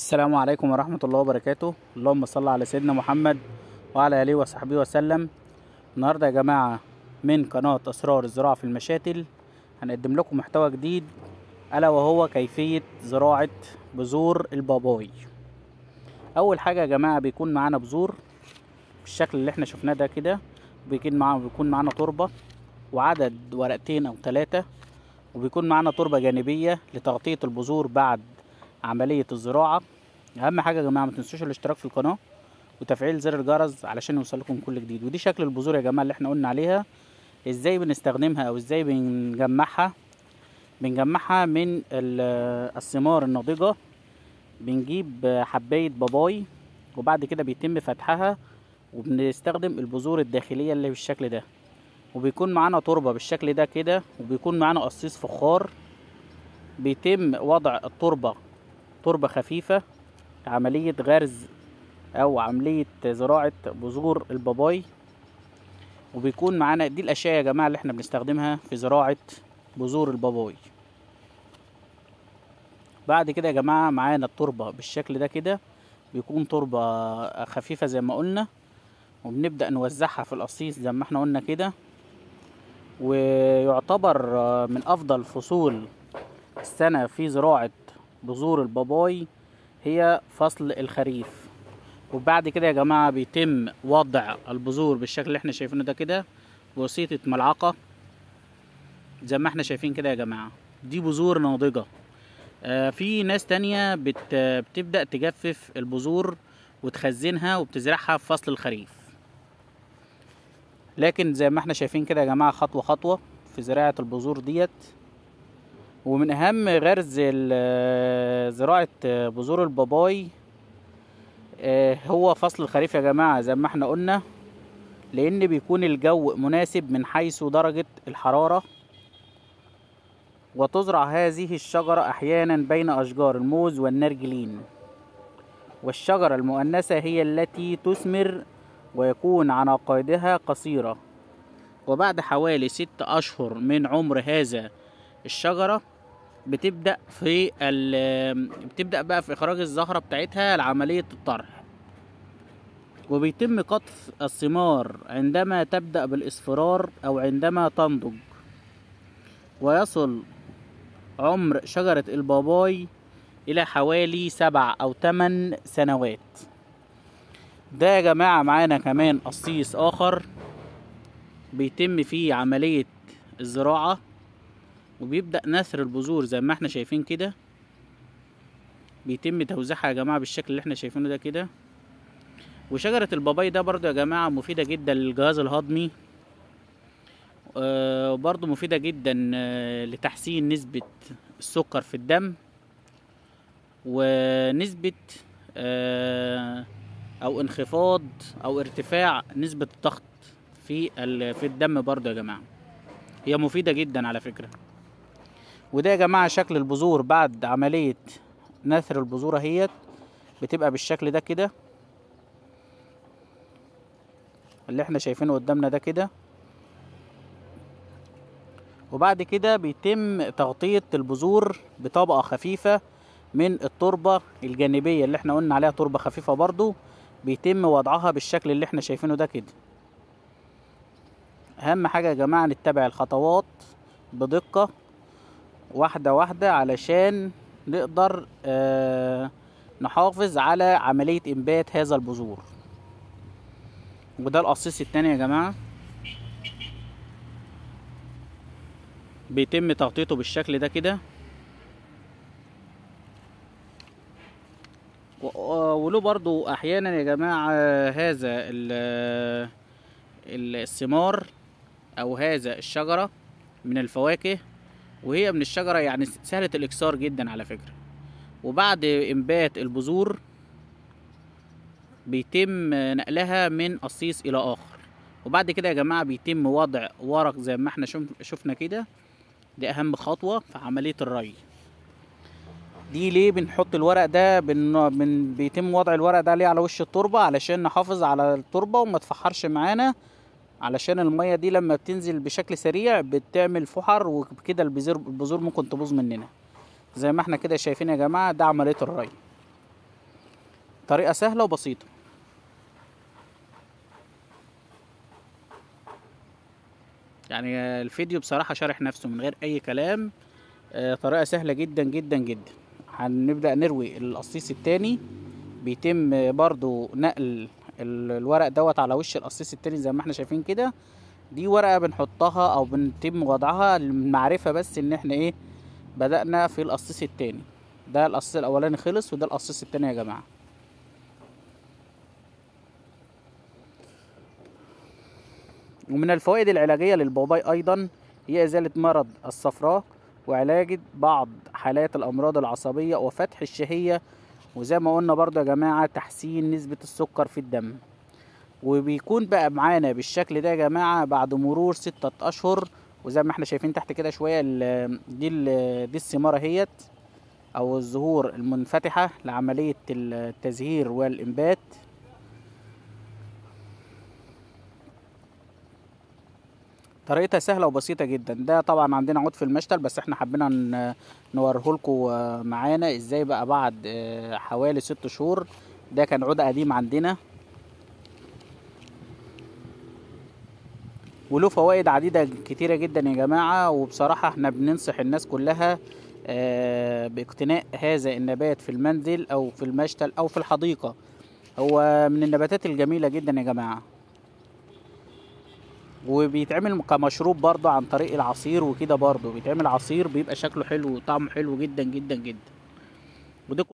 السلام عليكم ورحمة الله وبركاته. اللهم صل على سيدنا محمد وعلى آله وصحبه وسلم. النهاردة يا جماعة من قناة أسرار الزراعة في المشاتل هنقدم لكم محتوى جديد ألا وهو كيفية زراعة بذور الباباي. أول حاجة يا جماعة بيكون معانا بذور بالشكل اللي إحنا شفناه ده كده. بيكون معانا بيكون معانا تربة وعدد ورقتين أو ثلاثة وبيكون معانا تربة جانبية لتغطية البذور بعد عملية الزراعة. أهم حاجة يا جماعة ما تنسوش الاشتراك في القناة وتفعيل زر الجرس علشان يوصلكم كل جديد. ودي شكل البذور يا جماعة اللي إحنا قلنا عليها. إزاي بنستخدمها أو إزاي بنجمعها؟ بنجمعها من ال- الثمار الناضجة. بنجيب حباية باباي وبعد كده بيتم فتحها وبنستخدم البذور الداخلية اللي بالشكل ده. وبيكون معانا تربة بالشكل ده كده وبيكون معانا قصيص فخار. بيتم وضع التربة تربة خفيفة عملية غرز أو عملية زراعة بذور الباباي. وبيكون معانا دي الأشياء يا جماعة اللي إحنا بنستخدمها في زراعة بذور الباباي. بعد كده يا جماعة معانا التربة بالشكل ده كده. بيكون تربة خفيفة زي ما قلنا وبنبدأ نوزعها في القصيص زي ما إحنا قلنا كده. ويعتبر من أفضل فصول السنة في زراعة بذور الباباي هي فصل الخريف. وبعد كده يا جماعة بيتم وضع البذور بالشكل اللي إحنا شايفينه ده كده بواسطة ملعقة. زي ما إحنا شايفين كده يا جماعة. دي بذور ناضجة. آه في ناس تانية بت بتبدأ تجفف البذور وتخزنها وبتزرعها في فصل الخريف. لكن زي ما إحنا شايفين كده يا جماعة خطوة خطوة في زراعة البذور ديت ومن أهم غرز ال- زراعة بذور الباباي آه، هو فصل الخريف يا جماعة زي ما إحنا قلنا لأن بيكون الجو مناسب من حيث درجة الحرارة وتزرع هذه الشجرة أحيانا بين أشجار الموز والنرجلين. والشجرة المؤنثة هي التي تثمر ويكون عناقيدها قصيرة. وبعد حوالي ست أشهر من عمر هذا الشجرة بتبدأ في بتبدأ بقى في إخراج الزهرة بتاعتها لعملية الطرح. وبيتم قطف الثمار عندما تبدأ بالإصفرار أو عندما تنضج. ويصل عمر شجرة الباباي إلى حوالي سبع أو تمن سنوات. ده يا جماعة معانا كمان قصيص آخر بيتم فيه عملية الزراعة. وبيبدأ نثر البذور زي ما إحنا شايفين كده. بيتم توزيعها يا جماعة بالشكل اللي إحنا شايفينه ده كده. وشجرة الباباي ده برضو يا جماعة مفيدة جدا للجهاز الهضمي. آه، وبرضو مفيدة جدا آه، لتحسين نسبة السكر في الدم. ونسبة آه، أو انخفاض أو ارتفاع نسبة الضغط في في الدم برضو يا جماعة. هي مفيدة جدا على فكرة. وده يا جماعة شكل البذور بعد عملية نثر البذور اهيت بتبقى بالشكل ده كده. اللي إحنا شايفينه قدامنا ده كده. وبعد كده بيتم تغطية البذور بطبقة خفيفة من التربة الجانبية اللي إحنا قلنا عليها تربة خفيفة برضو بيتم وضعها بالشكل اللي إحنا شايفينه ده كده. أهم حاجة يا جماعة نتبع الخطوات بدقة. واحدة واحدة علشان نقدر آه نحافظ على عملية إنبات هذا البذور. وده القصيص التاني يا جماعة. بيتم تغطيته بالشكل ده كده. و- وله برضو أحيانا يا جماعة هذا ال- الثمار أو هذا الشجرة من الفواكه وهي من الشجرة يعني سهلة الإكسار جدا على فكرة. وبعد إنبات البذور بيتم نقلها من قصيص إلى آخر. وبعد كده يا جماعة بيتم وضع ورق زي ما إحنا شف- شفنا كده. دي أهم خطوة في عملية الري. دي ليه بنحط الورق ده؟ بن... بن... بيتم وضع الورق ده ليه على وش التربة؟ علشان نحافظ على التربة وما تفحرش معانا. علشان المية دي لما بتنزل بشكل سريع بتعمل فحر وكده البذور البذور ممكن تبوظ مننا. زي ما إحنا كده شايفين يا جماعة ده عملية الري. طريقة سهلة وبسيطة. يعني الفيديو بصراحة شارح نفسه من غير أي كلام. آه، طريقة سهلة جدا جدا جدا. هنبدأ نروي القصيص التاني. بيتم برضو نقل الورق دوت على وش القصيص التاني زي ما إحنا شايفين كده. دي ورقة بنحطها أو بنتم وضعها للمعرفة بس إن إحنا إيه بدأنا في القصيص التاني. ده القصيص الأولاني خلص وده القصيص التاني يا جماعة. ومن الفوائد العلاجية للباباي أيضا هي إزالة مرض الصفراء وعلاج بعض حالات الأمراض العصبية وفتح الشهية وزي ما قلنا برضو يا جماعة تحسين نسبة السكر في الدم. وبيكون بقى معانا بالشكل ده يا جماعة بعد مرور ستة أشهر وزي ما إحنا شايفين تحت كده شوية دي دي الثمارة اهيت أو الزهور المنفتحة لعملية التزهير والإنبات. طريقتها سهلة وبسيطة جدا. ده طبعا عندنا عود في المشتل بس إحنا حبينا نوريه لكم معانا. إزاي بقى بعد آه، حوالي ست شهور؟ ده كان عود قديم عندنا. وله فوائد عديدة كتيرة جدا يا جماعة. وبصراحة إحنا بننصح الناس كلها آه، باقتناء هذا النبات في المنزل أو في المشتل أو في الحديقة. هو من النباتات الجميلة جدا يا جماعة. وبيتعمل كمشروب برضه عن طريق العصير وكده برضه. بيتعمل عصير بيبقى شكله حلو وطعمه حلو جدا جدا جدا. وده